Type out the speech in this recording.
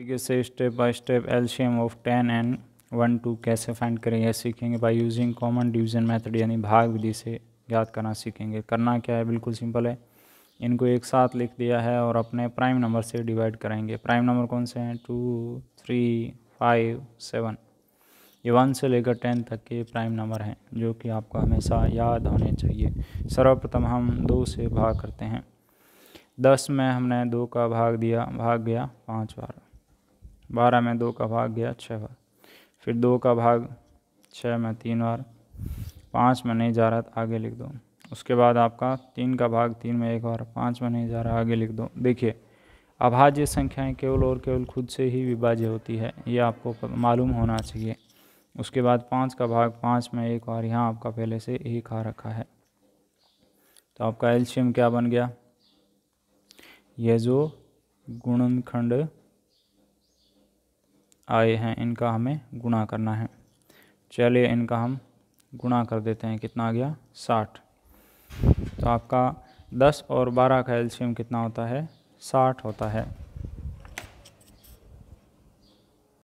से step by step LCM of ten and one two कैसे find करें यह सीखेंगे by using common division method यानी भाग विधि से याद करना सीखेंगे। करना क्या है? बिल्कुल सिंपल है। इनको एक साथ लिख दिया है और अपने प्राइम नंबर से डिवाइड करेंगे। प्राइम नंबर कौन से हैं? टू थ्री फाइव सेवन ये वन से लेकर टेन तक के प्राइम नंबर हैं, जो कि आपको हमेशा याद होने चाहिए। सर्वप्रथम हम दो से भाग करते हैं। दस में हमने दो का भाग दिया, भाग गया, पाँच बार। बारह में दो का भाग गया छः बार। फिर दो का भाग छः में तीन बार। पाँच में नहीं जा रहा तो आगे लिख दो। उसके बाद आपका तीन का भाग, तीन में एक बार, पाँच में नहीं जा रहा, आगे लिख दो। देखिए, अभाज्य संख्याएँ केवल और केवल खुद से ही विभाज्य होती है, ये आपको मालूम होना चाहिए। उसके बाद पाँच का भाग, पाँच में एक बार, यहाँ आपका पहले से एक आ रखा है। तो आपका एल्शियम क्या बन गया? ये जो गुणनखंड आए हैं, इनका हमें गुणा करना है। चलिए इनका हम गुणा कर देते हैं। कितना आ गया? साठ। तो आपका दस और बारह का एल्शियम कितना होता है? साठ होता है।